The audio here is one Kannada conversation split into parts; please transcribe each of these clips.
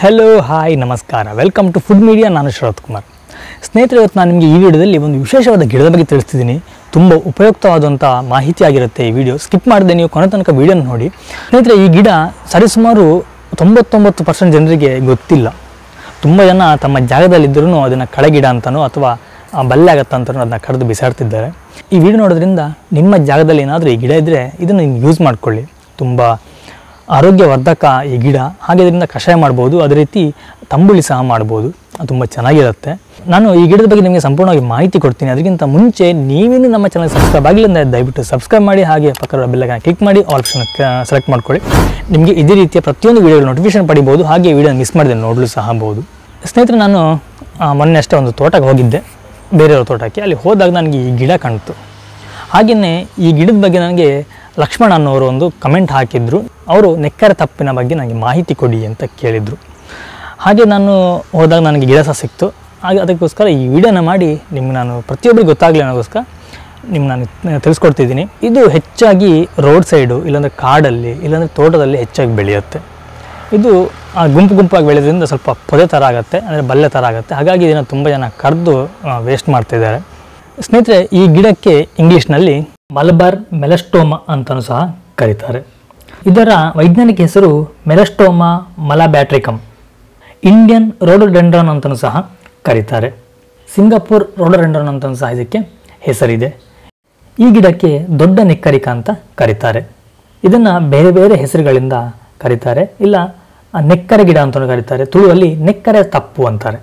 ಹಲೋ ಹಾಯ್ ನಮಸ್ಕಾರ. ವೆಲ್ಕಮ್ ಟು ಫುಡ್ ಮೀಡಿಯಾ ನಾನು ಶರತ್ ಕುಮಾರ್. ಸ್ನೇಹಿತರೆ, ಇವತ್ತು ನಾನು ನಿಮಗೆ ಈ ವಿಡಿಯೋದಲ್ಲಿ ಒಂದು ವಿಶೇಷವಾದ ಗಿಡದ ಬಗ್ಗೆ ತಿಳಿಸ್ತಿದ್ದೀನಿ. ತುಂಬ ಉಪಯುಕ್ತವಾದಂಥ ಮಾಹಿತಿ ಆಗಿರುತ್ತೆ ಈ ವಿಡಿಯೋ. ಸ್ಕಿಪ್ ಮಾಡದೆ ನೀವು ಕೊನೆ ತನಕ ವಿಡಿಯೋನ ನೋಡಿ. ಸ್ನೇಹಿತರೆ, ಈ ಗಿಡ ಸರಿಸುಮಾರು ತೊಂಬತ್ತೊಂಬತ್ತು ಪರ್ಸೆಂಟ್ ಜನರಿಗೆ ಗೊತ್ತಿಲ್ಲ. ತುಂಬ ಜನ ತಮ್ಮ ಜಾಗದಲ್ಲಿದ್ದರೂ ಅದನ್ನು ಕಳೆಗಿಡ ಅಂತನೋ ಅಥವಾ ಬಲ್ಲೆ ಆಗತ್ತಂತನೋ ಅದನ್ನ ಕಡಿದು ಬಿಸಾಡ್ತಿದ್ದಾರೆ. ಈ ವಿಡಿಯೋ ನೋಡೋದ್ರಿಂದ ನಿಮ್ಮ ಜಾಗದಲ್ಲಿ ಏನಾದರೂ ಈ ಗಿಡ ಇದ್ದರೆ ಇದನ್ನು ಯೂಸ್ ಮಾಡಿಕೊಳ್ಳಿ. ತುಂಬ ಆರೋಗ್ಯವರ್ಧಕ ಈ ಗಿಡ ಹಾಗೆ ಇದರಿಂದ ಕಷಾಯ ಮಾಡ್ಬೋದು. ಅದೇ ರೀತಿ ತಂಬುಳಿ ಸಹ ಮಾಡ್ಬೋದು. ತುಂಬ ಚೆನ್ನಾಗಿರುತ್ತೆ. ನಾನು ಈ ಗಿಡದ ಬಗ್ಗೆ ನಿಮಗೆ ಸಂಪೂರ್ಣವಾಗಿ ಮಾಹಿತಿ ಕೊಡ್ತೀನಿ. ಅದಕ್ಕಿಂತ ಮುಂಚೆ ನೀವೇನು ನಮ್ಮ ಚಾನಲ್ ಸಬ್ಸ್ಕ್ರೈಬ್ ಆಗಿಲ್ಲ ಅಂದರೆ ದಯವಿಟ್ಟು ಸಬ್ಸ್ಕ್ರೈಬ್ ಮಾಡಿ ಹಾಗೆ ಪಕ್ಕದ ಬೆಲ್ಲಕನ ಕ್ಲಿಕ್ ಮಾಡಿ ಆಪ್ಷನ್ ಸೆಲೆಕ್ಟ್ ಮಾಡ್ಕೊಳ್ಳಿ. ನಿಮಗೆ ಇದೇ ರೀತಿಯ ಪ್ರತಿಯೊಂದು ವೀಡಿಯೋಗಳು ನೋಟಿಫಿಕೇಶನ್ ಪಡಿಬೋದು. ಹಾಗೆ ವಿಡಿಯೋ ಮಿಸ್ ಮಾಡಿದೆ ನೋಡಲು ಸಹ ಬಹುದು ಸ್ನೇಹಿತರೆ, ನಾನು ಮೊನ್ನೆ ಅಷ್ಟೇ ಒಂದು ತೋಟಕ್ಕೆ ಹೋಗಿದ್ದೆ. ಬೇರೆಯವ್ರ ತೋಟಕ್ಕೆ. ಅಲ್ಲಿ ಹೋದಾಗ ನನಗೆ ಈ ಗಿಡ ಕಾಣ್ತು. ಹಾಗೆಯೇ ಈ ಗಿಡದ ಬಗ್ಗೆ ನನಗೆ ಲಕ್ಷ್ಮಣ ಅನ್ನೋರು ಒಂದು ಕಮೆಂಟ್ ಹಾಕಿದ್ರು. ಅವರು ನೆಕ್ಕರ ತಪ್ಪಿನ ಬಗ್ಗೆ ನನಗೆ ಮಾಹಿತಿ ಕೊಡಿ ಅಂತ ಕೇಳಿದರು. ಹಾಗೆ ನಾನು ಹೋದಾಗ ನನಗೆ ಗಿಡ ಸಿಕ್ತು. ಹಾಗೆ ಅದಕ್ಕೋಸ್ಕರ ಈ ವಿಡಿಯೋನ ಮಾಡಿ ನಿಮ್ಗೆ ನಾನು ಪ್ರತಿಯೊಬ್ಬರಿಗೆ ಗೊತ್ತಾಗಲಿ ಅನ್ನೋದಕ್ಕೋಸ್ಕರ ನಿಮ್ಗೆ ನಾನು ತಿಳಿಸ್ಕೊಡ್ತಿದ್ದೀನಿ. ಇದು ಹೆಚ್ಚಾಗಿ ರೋಡ್ ಸೈಡು ಇಲ್ಲಾಂದರೆ ಕಾಡಲ್ಲಿ, ಇಲ್ಲಾಂದರೆ ತೋಟದಲ್ಲಿ ಹೆಚ್ಚಾಗಿ ಬೆಳೆಯುತ್ತೆ. ಇದು, ಆ, ಗುಂಪು ಗುಂಪಾಗಿ ಬೆಳೆಯೋದ್ರಿಂದ ಸ್ವಲ್ಪ ಪೊದೆ ಥರ ಆಗುತ್ತೆ, ಅಂದರೆ ಬಲ್ಲೆ ಥರ ಆಗುತ್ತೆ. ಹಾಗಾಗಿ ಇದನ್ನು ತುಂಬ ಜನ ಕರೆದು ವೇಸ್ಟ್ ಮಾಡ್ತಿದ್ದಾರೆ. ಸ್ನೇಹಿತರೆ, ಈ ಗಿಡಕ್ಕೆ ಇಂಗ್ಲೀಷ್ನಲ್ಲಿ ಮಲಬಾರ್ ಮೆಲಸ್ಟೋಮಾ ಅಂತಲೂ ಸಹ ಕರೀತಾರೆ. ಇದರ ವೈಜ್ಞಾನಿಕ ಹೆಸರು ಮೆಲಸ್ಟೋಮಾ ಮಲಬ್ಯಾಟ್ರಿಕಮ್. ಇಂಡಿಯನ್ ರೋಡೋಡೆಂಡ್ರಾನ್ ಅಂತಲೂ ಸಹ ಕರೀತಾರೆ. ಸಿಂಗಾಪುರ್ ರೋಡೋಡೆಂಡ್ರಾನ್ ಅಂತಲೂ ಸಹ ಇದಕ್ಕೆ ಹೆಸರಿದೆ. ಈ ಗಿಡಕ್ಕೆ ದೊಡ್ಡ ನೆಕ್ಕರಿಕ ಅಂತ ಕರೀತಾರೆ. ಇದನ್ನು ಬೇರೆ ಬೇರೆ ಹೆಸರುಗಳಿಂದ ಕರೀತಾರೆ. ಇಲ್ಲ, ನೆಕ್ಕರೆ ಗಿಡ ಅಂತಲೂ ಕರೀತಾರೆ. ತುಳುವಲ್ಲಿ ನೆಕ್ಕರೆ ತಪ್ಪು ಅಂತಾರೆ.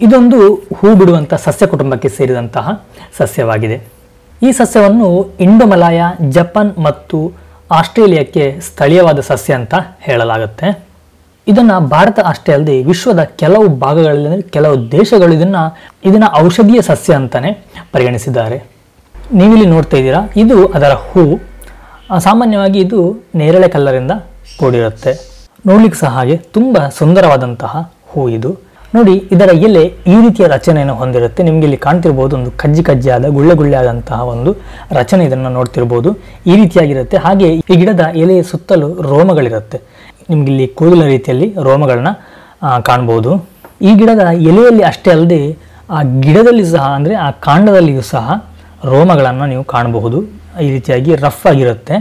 ಇದೊಂದು ಹೂ ಬಿಡುವಂಥ ಸಸ್ಯ ಕುಟುಂಬಕ್ಕೆ ಸೇರಿದಂತಹ ಸಸ್ಯವಾಗಿದೆ. ಈ ಸಸ್ಯವನ್ನು ಇಂಡೋಮಲಾಯ, ಜಪಾನ್ ಮತ್ತು ಆಸ್ಟ್ರೇಲಿಯಾಕ್ಕೆ ಸ್ಥಳೀಯವಾದ ಸಸ್ಯ ಅಂತ ಹೇಳಲಾಗುತ್ತೆ. ಇದನ್ನು ಭಾರತ ಅಷ್ಟೇ ಅಲ್ಲದೆ ವಿಶ್ವದ ಕೆಲವು ಭಾಗಗಳಲ್ಲಿ, ಕೆಲವು ದೇಶಗಳು ಇದನ್ನು ಇದನ್ನು ಔಷಧೀಯ ಸಸ್ಯ ಅಂತಲೇ ಪರಿಗಣಿಸಿದ್ದಾರೆ. ನೀವಿಲ್ಲಿ ನೋಡ್ತಾ ಇದ್ದೀರಾ, ಇದು ಅದರ ಹೂ. ಸಾಮಾನ್ಯವಾಗಿ ಇದು ನೇರಳೆ ಕಲ್ಲರಿಂದ ಕೂಡಿರುತ್ತೆ. ನೋಡ್ಲಿಕ್ಕೆ ಸಹ ಹಾಗೆ ತುಂಬ ಸುಂದರವಾದಂತಹ ಹೂ ಇದು. ನೋಡಿ, ಇದರ ಎಲೆ ಈ ರೀತಿಯ ರಚನೆಯನ್ನು ಹೊಂದಿರುತ್ತೆ. ನಿಮಗೆ ಇಲ್ಲಿ ಕಾಣ್ತಿರ್ಬೋದು ಒಂದು ಕಜ್ಜಿ ಕಜ್ಜಿಯಾದ ಗುಳ್ಳೆ ಗುಳ್ಳೆ ಆದಂತಹ ಒಂದು ರಚನೆ ಇದನ್ನು ನೋಡ್ತಿರ್ಬೋದು. ಈ ರೀತಿಯಾಗಿರುತ್ತೆ. ಹಾಗೆ ಈ ಗಿಡದ ಎಲೆಯ ಸುತ್ತಲೂ ರೋಮಗಳಿರುತ್ತೆ. ನಿಮಗೆ ಇಲ್ಲಿ ಕೂದಲ ರೀತಿಯಲ್ಲಿ ರೋಮಗಳನ್ನ ಕಾಣ್ಬೋದು. ಈ ಗಿಡದ ಎಲೆಯಲ್ಲಿ ಅಷ್ಟೇ ಅಲ್ಲದೆ, ಆ ಗಿಡದಲ್ಲಿ ಸಹ, ಅಂದರೆ ಆ ಕಾಂಡದಲ್ಲಿಯೂ ಸಹ ರೋಮಗಳನ್ನು ನೀವು ಕಾಣಬಹುದು. ಈ ರೀತಿಯಾಗಿ ರಫ್ ಆಗಿರುತ್ತೆ.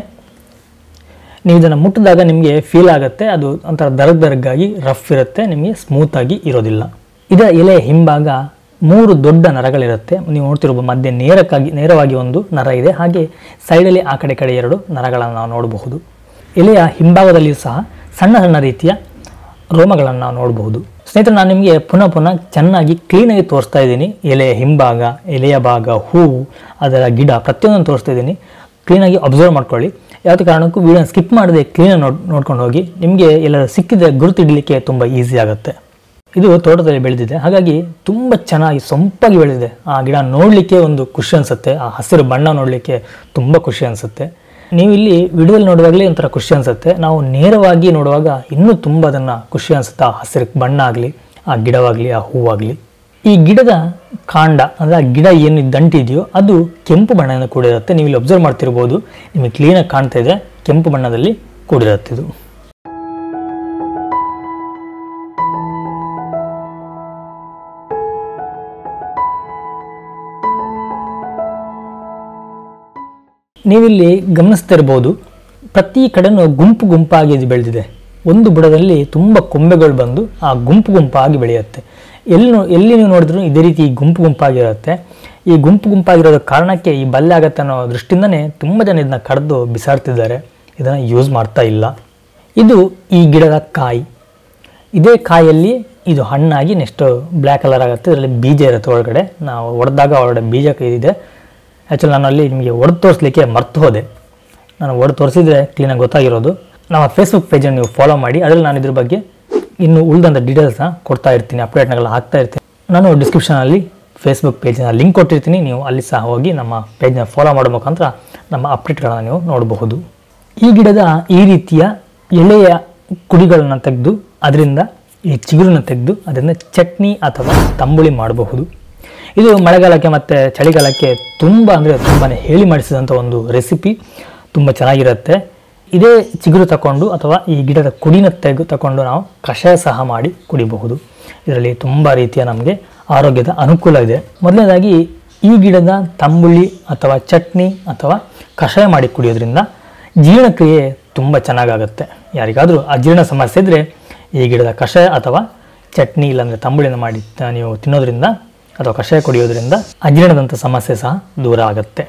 ನೀವು ಇದನ್ನು ಮುಟ್ಟಿದಾಗ ನಿಮಗೆ ಫೀಲ್ ಆಗುತ್ತೆ, ಅದು ಒಂಥರ ದರಗ್ ದರಗಾಗಿ ರಫ್ ಇರುತ್ತೆ, ನಿಮಗೆ ಸ್ಮೂತಾಗಿ ಇರೋದಿಲ್ಲ. ಇದರ ಎಲೆ ಹಿಂಭಾಗ ಮೂರು ದೊಡ್ಡ ನರಗಳಿರುತ್ತೆ. ನೀವು ನೋಡ್ತಿರ್ಬೋದು ಮಧ್ಯೆ ನೇರಕ್ಕಾಗಿ, ನೇರವಾಗಿ ಒಂದು ನರ ಇದೆ. ಹಾಗೆ ಸೈಡಲ್ಲಿ ಆ ಕಡೆ ಕಡೆ ಎರಡು ನರಗಳನ್ನು ನಾವು ನೋಡಬಹುದು. ಎಲೆಯ ಹಿಂಭಾಗದಲ್ಲಿಯೂ ಸಹ ಸಣ್ಣ ಸಣ್ಣ ರೀತಿಯ ರೋಮಗಳನ್ನು ನಾವು ನೋಡಬಹುದು. ಸ್ನೇಹಿತರೆ, ನಾನು ನಿಮಗೆ ಪುನಃ ಪುನಃ ಚೆನ್ನಾಗಿ ಕ್ಲೀನಾಗಿ ತೋರಿಸ್ತಾ ಇದ್ದೀನಿ. ಎಲೆಯ ಹಿಂಭಾಗ, ಎಲೆಯ ಭಾಗ, ಹೂವು, ಅದರ ಗಿಡ ಪ್ರತಿಯೊಂದನ್ನು ತೋರಿಸ್ತಾ ಇದ್ದೀನಿ. ಕ್ಲೀನಾಗಿ ಅಬ್ಸರ್ವ್ ಮಾಡ್ಕೊಳ್ಳಿ. ಯಾವುದೇ ಕಾರಣಕ್ಕೂ ವೀಡಿಯೋನ ಸ್ಕಿಪ್ ಮಾಡದೆ ಕ್ಲೀನ್ ನೋಡ್, ನೋಡ್ಕೊಂಡು ಹೋಗಿ, ನಿಮಗೆ ಎಲ್ಲರೂ ಸಿಕ್ಕಿದ್ರೆ ಗುರುತಿಡಲಿಕ್ಕೆ ತುಂಬ ಈಸಿ ಆಗುತ್ತೆ. ಇದು ತೋಟದಲ್ಲಿ ಬೆಳೆದಿದೆ. ಹಾಗಾಗಿ ತುಂಬ ಚೆನ್ನಾಗಿ ಸೊಂಪಾಗಿ ಬೆಳೆದಿದೆ. ಆ ಗಿಡ ನೋಡಲಿಕ್ಕೆ ಒಂದು ಖುಷಿ ಅನಿಸುತ್ತೆ. ಆ ಹಸಿರು ಬಣ್ಣ ನೋಡಲಿಕ್ಕೆ ತುಂಬ ಖುಷಿ ಅನಿಸುತ್ತೆ. ನೀವು ಇಲ್ಲಿ ವಿಡಿಯೋದಲ್ಲಿ ನೋಡುವಾಗಲೇ ಒಂಥರ ಖುಷಿ ಅನಿಸುತ್ತೆ. ನಾವು ನೇರವಾಗಿ ನೋಡುವಾಗ ಇನ್ನೂ ತುಂಬ ಅದನ್ನು ಖುಷಿ ಅನಿಸುತ್ತೆ. ಆ ಹಸಿರು ಬಣ್ಣ ಆಗಲಿ, ಆ ಗಿಡವಾಗಲಿ, ಆ ಹೂವಾಗಲಿ. ಈ ಗಿಡದ ಕಾಂಡ, ಅಂದರೆ ಆ ಗಿಡ ಏನು ದಂಟಿದೆಯೋ ಅದು ಕೆಂಪು ಬಣ್ಣದಿಂದ ಕೂಡಿರುತ್ತೆ. ನೀವು ಇಲ್ಲಿ ಅಬ್ಸರ್ವ್ ಮಾಡ್ತಿರ್ಬೋದು. ನಿಮಗೆ ಕ್ಲೀನಾಗಿ ಕಾಣ್ತಾ ಇದೆ ಕೆಂಪು ಬಣ್ಣದಲ್ಲಿ ಕೂಡಿರುತ್ತೆ ಇದು. ನೀವಿಲ್ಲಿ ಗಮನಿಸ್ತಿರ್ಬೋದು, ಪ್ರತಿ ಕಡೆನೂ ಗುಂಪು ಗುಂಪಾಗಿ ಇದು ಬೆಳೆದಿದೆ. ಒಂದು ಬುಡದಲ್ಲಿ ತುಂಬ ಕೊಂಬೆಗಳು ಬಂದು ಆ ಗುಂಪು ಗುಂಪಾಗಿ ಬೆಳೆಯುತ್ತೆ. ಎಲ್ಲಿ ಎಲ್ಲಿ ನೀವು ನೋಡಿದ್ರು ಇದೇ ರೀತಿ ಗುಂಪು ಗುಂಪಾಗಿರುತ್ತೆ. ಈ ಗುಂಪು ಗುಂಪಾಗಿರೋದ ಕಾರಣಕ್ಕೆ ಈ ಬಲ್ಲೆ ಆಗತ್ತೆ ಅನ್ನೋ ದೃಷ್ಟಿಯಿಂದನೇ ತುಂಬ ಜನ ಇದನ್ನ ಕಡ್ದು ಬಿಸಾಡ್ತಿದ್ದಾರೆ. ಇದನ್ನು ಯೂಸ್ ಮಾಡ್ತಾ ಇಲ್ಲ. ಇದು ಈ ಗಿಡದ ಕಾಯಿ. ಇದೇ ಕಾಯಲ್ಲಿ ಇದು ಹಣ್ಣಾಗಿ ನೆಕ್ಸ್ಟ್ ಬ್ಲ್ಯಾಕ್ ಕಲರ್ ಆಗುತ್ತೆ. ಇದರಲ್ಲಿ ಬೀಜ ಇರುತ್ತೆ ಒಳಗಡೆ. ನಾವು ಒಡೆದಾಗ ಒಳಗಡೆ ಬೀಜ ಇದೆ. ಆ್ಯಕ್ಚುಲಿ ನಾನು ಅಲ್ಲಿ ನಿಮಗೆ ಒಡೆದು ತೋರಿಸ್ಲಿಕ್ಕೆ ಮರ್ತು ಹೋದೆ. ನಾನು ಒಡೆದು ತೋರಿಸಿದ್ರೆ ಕ್ಲೀನಾಗಿ ಗೊತ್ತಾಗಿರೋದು. ನಮ್ಮ ಫೇಸ್ಬುಕ್ ಪೇಜನ್ನು ನೀವು ಫಾಲೋ ಮಾಡಿ. ಅದರಲ್ಲಿ ನಾನು ಇದ್ರ ಬಗ್ಗೆ ಇನ್ನು ಉಳಿದಂಥ ಡೀಟೇಲ್ಸ್ನ ಕೊಡ್ತಾ ಇರ್ತೀನಿ ಅಪ್ಡೇಟ್ನೆಲ್ಲ ಹಾಕ್ತಾ ಇರ್ತೀನಿ. ನಾನು ಡಿಸ್ಕ್ರಿಪ್ಷನಲ್ಲಿ ಫೇಸ್ಬುಕ್ ಪೇಜಿನ ಲಿಂಕ್ ಕೊಟ್ಟಿರ್ತೀನಿ. ನೀವು ಅಲ್ಲಿ ಸಹ ಹೋಗಿ ನಮ್ಮ ಪೇಜ್ನ ಫಾಲೋ ಮಾಡೋ ಮುಖಾಂತರ ನಮ್ಮ ಅಪ್ಡೇಟ್ಗಳನ್ನು ನೀವು ನೋಡಬಹುದು. ಈ ಗಿಡದ ಈ ರೀತಿಯ ಎಳೆಯ ಕುಡಿಗಳನ್ನು ತೆಗೆದು ಅದರಿಂದ ಈ ಚಿಗುರನ್ನು ತೆಗೆದು ಅದರಿಂದ ಚಟ್ನಿ ಅಥವಾ ತಂಬುಳಿ ಮಾಡಬಹುದು. ಇದು ಮಳೆಗಾಲಕ್ಕೆ ಮತ್ತು ಚಳಿಗಾಲಕ್ಕೆ ತುಂಬ ಅಂದರೆ ತುಂಬಾ ಹೇಳಿ ಮಾಡಿಸಿದಂಥ ಒಂದು ರೆಸಿಪಿ ತುಂಬ ಚೆನ್ನಾಗಿರುತ್ತೆ. ಇದೇ ಚಿಗುರು ತಗೊಂಡು ಅಥವಾ ಈ ಗಿಡದ ಕುಡಿನ ತೆಗೆದು ತಗೊಂಡು ನಾವು ಕಷಾಯ ಸಹ ಮಾಡಿ ಕುಡಿಬಹುದು. ಇದರಲ್ಲಿ ತುಂಬ ರೀತಿಯ ನಮಗೆ ಆರೋಗ್ಯದ ಅನುಕೂಲ ಇದೆ. ಮೊದಲನೇದಾಗಿ ಈ ಗಿಡದ ತಂಬುಳಿ ಅಥವಾ ಚಟ್ನಿ ಅಥವಾ ಕಷಾಯ ಮಾಡಿ ಕುಡಿಯೋದ್ರಿಂದ ಜೀರ್ಣಕ್ರಿಯೆ ತುಂಬ ಚೆನ್ನಾಗಾಗುತ್ತೆ. ಯಾರಿಗಾದರೂ ಅಜೀರ್ಣ ಸಮಸ್ಯೆ ಇದ್ದರೆ ಈ ಗಿಡದ ಕಷಾಯ ಅಥವಾ ಚಟ್ನಿ ಇಲ್ಲಾಂದರೆ ತಂಬುಳಿನ ಮಾಡಿ ನೀವು ತಿನ್ನೋದ್ರಿಂದ ಅಥವಾ ಕಷಾಯ ಕುಡಿಯೋದ್ರಿಂದ ಅಜೀರ್ಣದಂಥ ಸಮಸ್ಯೆ ಸಹ ದೂರ ಆಗುತ್ತೆ.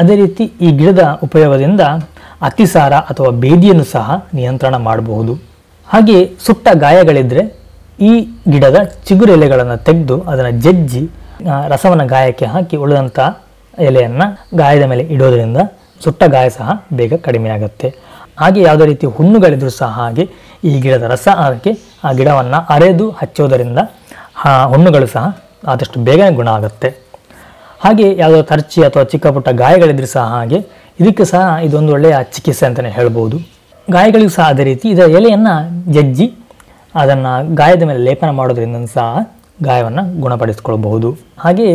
ಅದೇ ರೀತಿ ಈ ಗಿಡದ ಉಪಯೋಗದಿಂದ ಅತಿಸಾರ ಅಥವಾ ಬೇದಿಯನ್ನು ಸಹ ನಿಯಂತ್ರಣ ಮಾಡಬಹುದು. ಹಾಗೆ ಸುಟ್ಟ ಗಾಯಗಳಿದ್ದರೆ ಈ ಗಿಡದ ಚಿಗುರು ಎಲೆಗಳನ್ನು ತೆಗೆದು ಅದನ್ನು ಜಜ್ಜಿ ರಸವನ್ನು ಗಾಯಕ್ಕೆ ಹಾಕಿ ಉಳಿದಂಥ ಎಲೆಯನ್ನು ಗಾಯದ ಮೇಲೆ ಇಡೋದರಿಂದ ಸುಟ್ಟ ಗಾಯ ಸಹ ಬೇಗ ಕಡಿಮೆಯಾಗುತ್ತೆ ಹಾಗೆ ಯಾವುದೇ ರೀತಿ ಹುಣ್ಣುಗಳಿದ್ರೂ ಸಹ ಹಾಗೆ ಈ ಗಿಡದ ರಸ ಹಾಕಿ ಆ ಗಿಡವನ್ನು ಅರೆದು ಹಚ್ಚೋದರಿಂದ ಹುಣ್ಣುಗಳು ಸಹ ಆದಷ್ಟು ಬೇಗನೆ ಗುಣ ಆಗುತ್ತೆ. ಹಾಗೆ ಯಾವುದೋ ತರ್ಚಿ ಅಥವಾ ಚಿಕ್ಕ ಪುಟ್ಟ ಗಾಯಗಳಿದ್ರೆ ಸಹ ಹಾಗೆ. ಇದಕ್ಕೆ ಸಹ ಇದೊಂದು ಒಳ್ಳೆಯ ಚಿಕಿತ್ಸೆ ಅಂತಲೇ ಹೇಳ್ಬೋದು. ಗಾಯಗಳಿಗೂ ಸಹ ಅದೇ ರೀತಿ ಇದರ ಎಲೆಯನ್ನು ಜಜ್ಜಿ ಅದನ್ನು ಗಾಯದ ಮೇಲೆ ಲೇಪನ ಮಾಡೋದ್ರಿಂದ ಸಹ ಗಾಯವನ್ನು ಗುಣಪಡಿಸಿಕೊಳ್ಬಹುದು. ಹಾಗೆ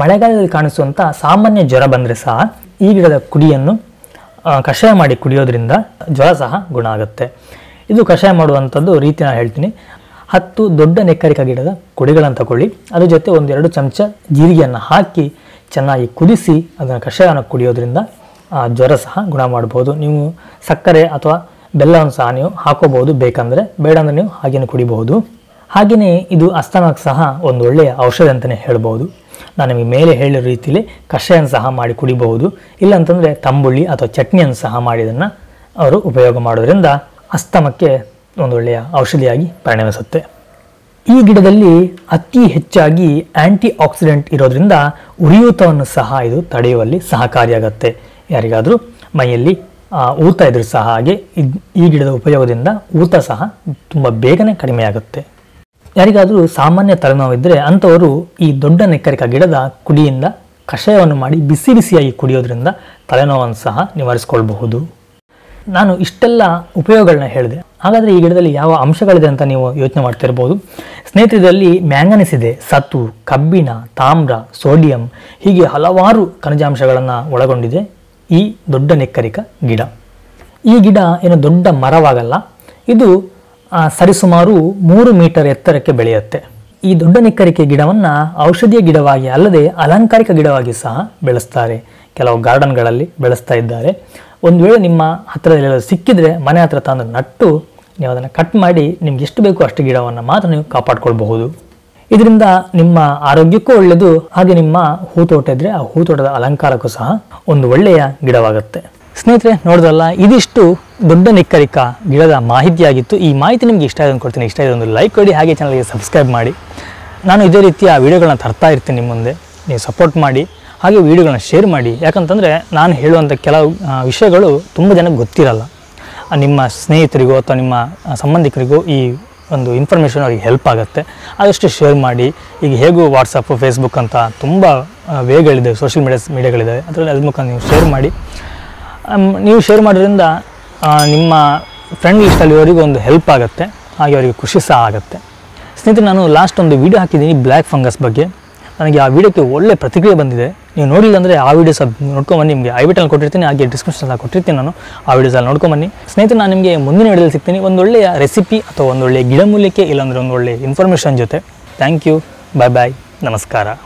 ಮಳೆಗಾಲದಲ್ಲಿ ಕಾಣಿಸುವಂಥ ಸಾಮಾನ್ಯ ಜ್ವರ ಬಂದರೆ ಸಹ ಈ ಗಿಡದ ಕುಡಿಯನ್ನು ಕಷಾಯ ಮಾಡಿ ಕುಡಿಯೋದ್ರಿಂದ ಜ್ವರ ಸಹ ಗುಣ ಆಗುತ್ತೆ. ಇದು ಕಷಾಯ ಮಾಡುವಂಥದ್ದು ರೀತಿ ನಾನು ಹೇಳ್ತೀನಿ. ಹತ್ತು ದೊಡ್ಡ ನೆಕ್ಕರಿಕ ಗಿಡದ ಕುಡಿಗಳನ್ನು ತಗೊಳ್ಳಿ ಅದ್ರ ಜೊತೆ ಒಂದೆರಡು ಚಮಚ ಜೀರಿಗೆಯನ್ನು ಹಾಕಿ ಚೆನ್ನಾಗಿ ಕುದಿಸಿ ಅದನ್ನು ಕಷಾಯವನ್ನು ಕುಡಿಯೋದ್ರಿಂದ ಜ್ವರ ಸಹ ಗುಣ ಮಾಡ್ಬೋದು. ನೀವು ಸಕ್ಕರೆ ಅಥವಾ ಬೆಲ್ಲವನ್ನು ಸಹ ನೀವು ಹಾಕೋಬಹುದು. ಬೇಕಂದರೆ ಬೇಡ ಅಂದರೆ ನೀವು ಹಾಗೇನೆ ಕುಡಿಬಹುದು. ಹಾಗೆಯೇ ಇದು ಅಸ್ತಮಕ್ಕೆ ಸಹ ಒಂದು ಒಳ್ಳೆಯ ಔಷಧ ಅಂತಲೇ ಹೇಳ್ಬೋದು. ನಾನು ನಿಮಗೆ ಮೇಲೆ ಹೇಳಿರೋ ರೀತಿಯಲ್ಲಿ ಕಷಾಯನ ಸಹ ಮಾಡಿ ಕುಡಿಬಹುದು. ಇಲ್ಲಾಂತಂದರೆ ತಂಬುಳ್ಳಿ ಅಥವಾ ಚಟ್ನಿಯನ್ನು ಸಹ ಮಾಡಿ ಇದನ್ನು ಅವರು ಉಪಯೋಗ ಮಾಡೋದ್ರಿಂದ ಅಸ್ತಮಕ್ಕೆ ಒಂದು ಒಳ್ಳೆಯ ಔಷಧಿಯಾಗಿ ಪರಿಣಮಿಸುತ್ತೆ. ಈ ಗಿಡದಲ್ಲಿ ಅತಿ ಹೆಚ್ಚಾಗಿ ಆಂಟಿ ಆಕ್ಸಿಡೆಂಟ್ ಇರೋದ್ರಿಂದ ಉರಿಯೂತವನ್ನು ಸಹ ಇದು ತಡೆಯುವಲ್ಲಿ ಸಹಕಾರಿಯಾಗತ್ತೆ. ಯಾರಿಗಾದರೂ ಮೈಯಲ್ಲಿ ಊತ ಇದ್ರೂ ಸಹ ಹಾಗೆ ಈ ಗಿಡದ ಉಪಯೋಗದಿಂದ ಊತ ಸಹ ತುಂಬ ಬೇಗನೆ ಕಡಿಮೆಯಾಗುತ್ತೆ. ಯಾರಿಗಾದರೂ ಸಾಮಾನ್ಯ ತಲೆನೋವಿದ್ದರೆ ಅಂಥವರು ಈ ದೊಡ್ಡ ನೆಕ್ಕರಿಕ ಗಿಡದ ಕುಡಿಯಿಂದ ಕಷಾಯವನ್ನು ಮಾಡಿ ಬಿಸಿ ಬಿಸಿಯಾಗಿ ಕುಡಿಯೋದ್ರಿಂದ ತಲೆನೋವನ್ನು ಸಹ ನಿವಾರಿಸ್ಕೊಳ್ಬಹುದು. ನಾನು ಇಷ್ಟೆಲ್ಲ ಉಪಯೋಗಗಳನ್ನ ಹೇಳಿದೆ. ಹಾಗಾದರೆ ಈ ಗಿಡದಲ್ಲಿ ಯಾವ ಅಂಶಗಳಿದೆ ಅಂತ ನೀವು ಯೋಚನೆ ಮಾಡ್ತಿರ್ಬೋದು. ಸ್ನೇಹಿತರಲ್ಲಿ ಮ್ಯಾಂಗನೀಸ್ ಇದೆ ಸತು ಕಬ್ಬಿಣ, ತಾಮ್ರ, ಸೋಡಿಯಂ ಹೀಗೆ ಹಲವಾರು ಖನಿಜಾಂಶಗಳನ್ನು ಒಳಗೊಂಡಿದೆ ಈ ದೊಡ್ಡ ನೆಕ್ಕರಿಕ ಗಿಡ. ಈ ಗಿಡ ಏನು ದೊಡ್ಡ ಮರವಾಗಲ್ಲ, ಇದು ಸರಿಸುಮಾರು ಮೂರು ಮೀಟರ್ ಎತ್ತರಕ್ಕೆ ಬೆಳೆಯುತ್ತೆ. ಈ ದೊಡ್ಡ ನೆಕ್ಕರಿಕೆ ಗಿಡವನ್ನು ಔಷಧೀಯ ಗಿಡವಾಗಿ ಅಲ್ಲದೆ ಅಲಂಕಾರಿಕ ಗಿಡವಾಗಿ ಸಹ ಬೆಳೆಸ್ತಾರೆ. ಕೆಲವು ಗಾರ್ಡನ್ಗಳಲ್ಲಿ ಬೆಳೆಸ್ತಾ ಇದ್ದಾರೆ. ಒಂದು ವೇಳೆ ನಿಮ್ಮ ಹತ್ತಿರದಲ್ಲಿ ಸಿಕ್ಕಿದರೆ ಮನೆ ಹತ್ರ ತಂದು ನಟ್ಟು ನೀವು ಅದನ್ನು ಕಟ್ ಮಾಡಿ ನಿಮ್ಗೆ ಎಷ್ಟು ಬೇಕು ಅಷ್ಟು ಗಿಡವನ್ನು ಮಾತ್ರ ನೀವು ಕಾಪಾಡ್ಕೊಳ್ಬಹುದು. ಇದರಿಂದ ನಿಮ್ಮ ಆರೋಗ್ಯಕ್ಕೂ ಒಳ್ಳೆಯದು ಹಾಗೆ ನಿಮ್ಮ ಹೂತೋಟ ಇದ್ದರೆ ಆ ಹೂತೋಟದ ಅಲಂಕಾರಕ್ಕೂ ಸಹ ಒಂದು ಒಳ್ಳೆಯ ಗಿಡವಾಗುತ್ತೆ. ಸ್ನೇಹಿತರೆ, ನೋಡಿದ್ರಲ್ಲ, ಇದಿಷ್ಟು ದೊಡ್ಡ ನಿಕ್ಕರಿಕ ಗಿಡದ ಮಾಹಿತಿಯಾಗಿತ್ತು. ಈ ಮಾಹಿತಿ ನಿಮಗೆ ಇಷ್ಟ ಆಗಿದೆ ಕೊಡ್ತೀನಿ. ಇಷ್ಟ ಆಗಿದೆ ಒಂದು ಲೈಕ್ ಕೊಡಿ ಹಾಗೆ ಚಾನಲ್ಗೆ ಸಬ್ಸ್ಕ್ರೈಬ್ ಮಾಡಿ. ನಾನು ಇದೇ ರೀತಿಯ ವಿಡಿಯೋಗಳನ್ನ ತರ್ತಾ ಇರ್ತೀನಿ ನಿಮ್ಮ ಮುಂದೆ. ನೀವು ಸಪೋರ್ಟ್ ಮಾಡಿ, ಹಾಗೆ ವಿಡಿಯೋಗಳನ್ನ ಶೇರ್ ಮಾಡಿ. ಯಾಕಂತಂದರೆ ನಾನು ಹೇಳುವಂಥ ಕೆಲವು ವಿಷಯಗಳು ತುಂಬ ಜನಕ್ಕೆ ಗೊತ್ತಿರಲ್ಲ. ನಿಮ್ಮ ಸ್ನೇಹಿತರಿಗೂ ಅಥವಾ ನಿಮ್ಮ ಸಂಬಂಧಿಕರಿಗೂ ಈ ಒಂದು ಇನ್ಫಾರ್ಮೇಷನ್ ಅವ್ರಿಗೆ ಹೆಲ್ಪ್ ಆಗುತ್ತೆ. ಆದಷ್ಟು ಶೇರ್ ಮಾಡಿ. ಈಗ ಹೇಗೂ ವಾಟ್ಸಪ್ಪು ಫೇಸ್ಬುಕ್ ಅಂತ ತುಂಬ ವೇಗಳಿದೆ ಸೋಷಿಯಲ್ ಮೀಡಿಯಾಸ್ ಮೀಡಿಯಾಗಳಿದ್ದಾವೆ ಅದರಲ್ಲಿ ಅದ್ರ ಮುಖಾಂತರ ನೀವು ಶೇರ್ ಮಾಡಿ. ನೀವು ಶೇರ್ ಮಾಡೋದ್ರಿಂದ ನಿಮ್ಮ ಫ್ರೆಂಡ್ ಲಿಸ್ಟಲ್ಲಿ ಅವರಿಗೂ ಒಂದು ಹೆಲ್ಪ್ ಆಗುತ್ತೆ. ಹಾಗೆ ಅವರಿಗೆ ಖುಷಿ ಸಹ ಆಗುತ್ತೆ. ಸ್ನೇಹಿತರೆ, ನಾನು ಲಾಸ್ಟ್ ಒಂದು ವೀಡಿಯೋ ಹಾಕಿದ್ದೀನಿ ಬ್ಲ್ಯಾಕ್ ಫಂಗಸ್ ಬಗ್ಗೆ. ನನಗೆ ಆ ವಿಡಿಯೋಕ್ಕೆ ಒಳ್ಳೆ ಪ್ರತಿಕ್ರಿಯೆ ಬಂದಿದೆ. ನೀವು ನೋಡಿಲ್ಲ ಅಂದರೆ ಆ ವಿಡಿಯೋಸ್ ನೋಡ್ಕೊಂಬನ್ನಿ. ನಿಮಗೆ ಐ ಬಿಟಲ್ಲಿ ಕೊಟ್ಟಿರ್ತೀನಿ, ಹಾಗೆ ಡಿಸ್ಕ್ರಿಪ್ಷನ್ ಕೊಟ್ಟಿರ್ತೀನಿ ನಾನು. ಆ ವಿಡಿಯೋಸಲ್ಲಿ ನೋಡ್ಕೊಂಬನ್ನಿ. ಸ್ನೇಹಿತರೆ, ನಾನು ನಿಮಗೆ ಮುಂದಿನ ವಿಡಿಯೋದಲ್ಲಿ ಸಿಗ್ತೀನಿ. ಒಂದು ಒಳ್ಳೆಯ ರೆಸಿಪಿ ಅಥವಾ ಒಂದು ಒಳ್ಳೆಯ ಗಿಡಮೂಲಿಕೆ ಇಲ್ಲಾಂದರೆ ಒಂದು ಒಳ್ಳೆಯ ಇನ್ಫಾರ್ಮೇಷನ್ ಜೊತೆ. ಥ್ಯಾಂಕ್ ಯು ಬಾಯ್ ಬಾಯ್ ನಮಸ್ಕಾರ.